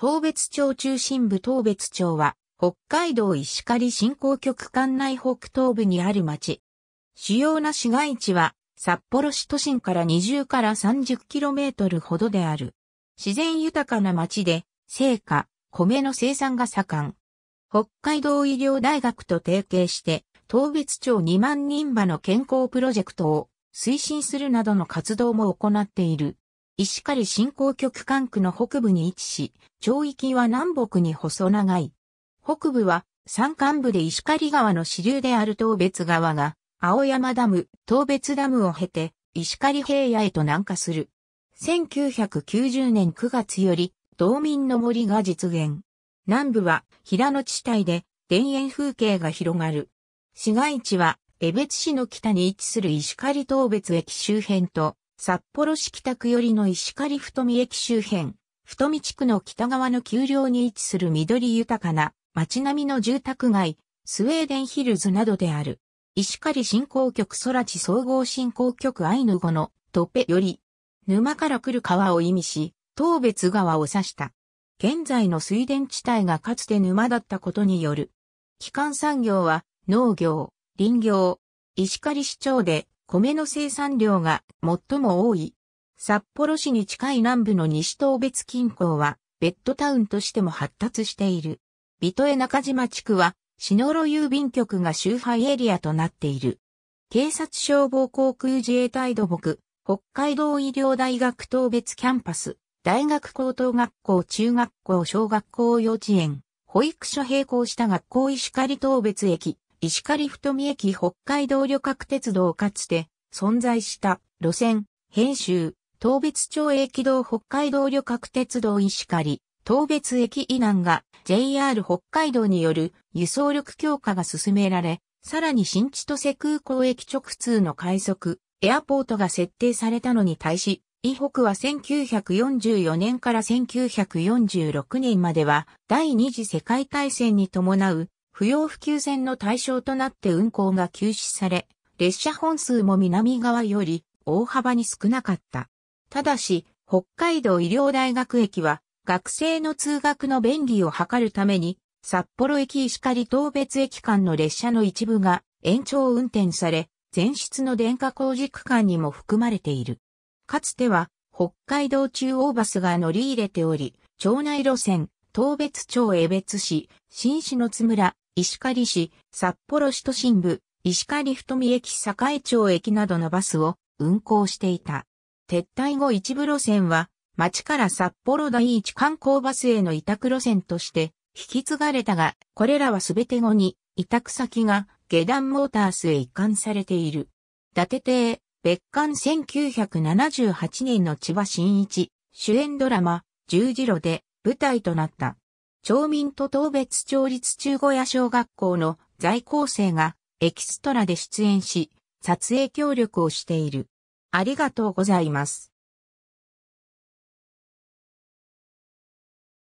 東別町中心部東別町は、北海道石狩振興局管内北東部にある町。主要な市街地は、札幌市都心から20から30キロメートルほどである。自然豊かな町で、成果、米の生産が盛ん。北海道医療大学と提携して、東別町2万人馬の健康プロジェクトを推進するなどの活動も行っている。石狩振興局管区の北部に位置し、町域は南北に細長い。北部は山間部で石狩川の支流である東別川が、青山ダム、東別ダムを経て、石狩平野へと南下する。1990年9月より、道民の森が実現。南部は平野地帯で田園風景が広がる。市街地は江別市の北に位置する石狩東別駅周辺と札幌市北区寄りの石狩太見駅周辺、太見地区の北側の丘陵に位置する緑豊かな街並みの住宅街、スウェーデンヒルズなどである。石狩振興局空地総合振興局アイヌ語のトペより、沼から来る川を意味し、東別川を指した。現在の水田地帯がかつて沼だったことによる。基幹産業は農業、林業、石狩市町で米の生産量が最も多い。札幌市に近い南部の西東別近郊は、ベッドタウンとしても発達している。ビトエ中島地区は、篠路郵便局が周辺エリアとなっている。警察消防航空自衛隊土木、北海道医療大学東別キャンパス、大学高等学校中学校小学校幼稚園、保育所並行した学校石狩東別駅、石狩太見駅北海道旅客鉄道かつて存在した路線、編集、東別町駅道北海道旅客鉄道石狩、東別駅以南が JR 北海道による輸送力強化が進められ、さらに新千歳空港駅直通の快速、エアポートが設定されたのに対し、以北は1944年から1946年までは第二次世界大戦に伴う不要不急線の対象となって運行が休止され、列車本数も南側より大幅に少なかった。ただし、北海道医療大学駅は学生の通学の便利を図るために、札幌駅石狩東別駅間の列車の一部が延長運転され、前室の電化工事区間にも含まれている。かつては北海道中央バスが乗り入れており、町内路線、東別町江別市、新市の津村、石狩市、札幌市都心部、石狩太見駅栄町駅などのバスを運行していた。撤退後一部路線は、町から札幌第一観光バスへの委託路線として引き継がれたが、これらはすべて後に委託先が下段モータースへ移管されている。伊達邸、別館1978年の千葉真一、主演ドラマ、十字路で舞台となった。町民と東別町立中小屋小学校の在校生がエキストラで出演し、撮影協力をしている。ありがとうございます。